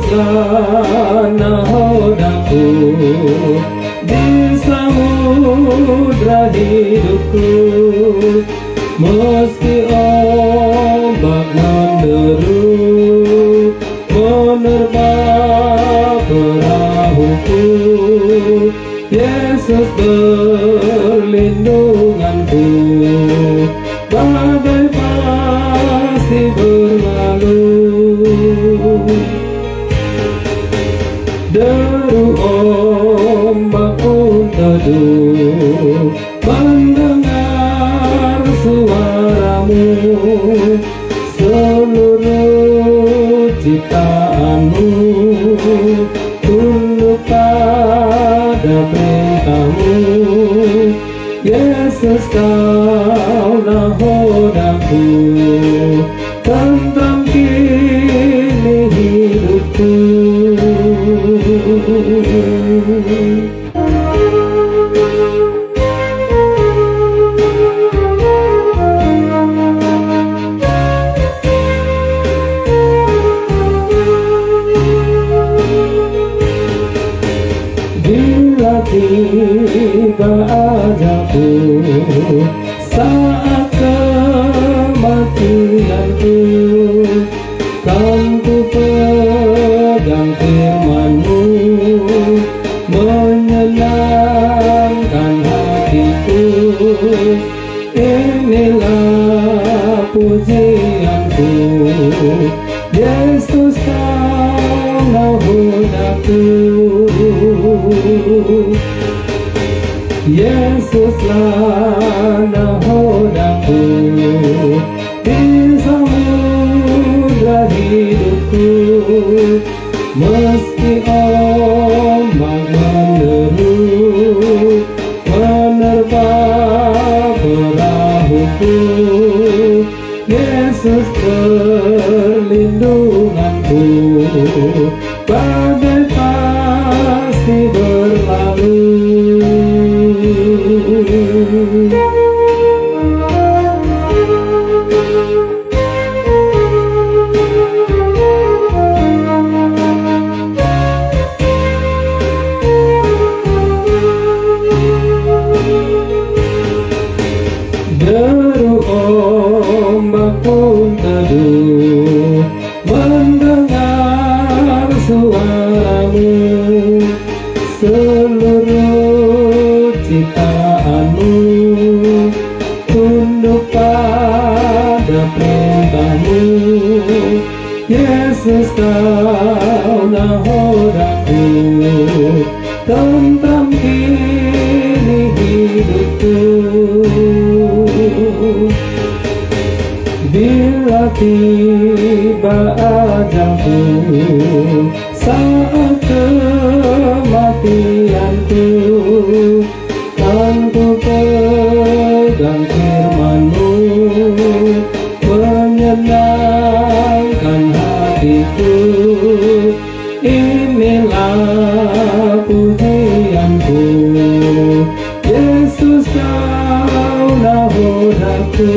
Yesuslah nahodaku di samudra hidupku meski ombak menderu menerpa perahuku. Yesus berlindunganku bagai pasti berlalu seluruh ciptaanmu tunduk pada perintahmu. Yesus kau nahodaku tiba ajaku saat kematianku Kan ku pegang firmanmu Menyenangkan hatiku Inilah pujianku Yesus kau nahodaku Yesuslah nahodaku di hidupku. Meski ombak menderu menerpa perahuku. Yesus perlindunganku. Bagai yêu ciptaanmu Tunduk pada perintahmu. Yesus kau nahodaku Tentram kini hidupku. Bila tiba ajalku Saat kematianku pegang firmanmu Menyenangkan hatiku. Inilah pujianku. Yesus kau nahodaku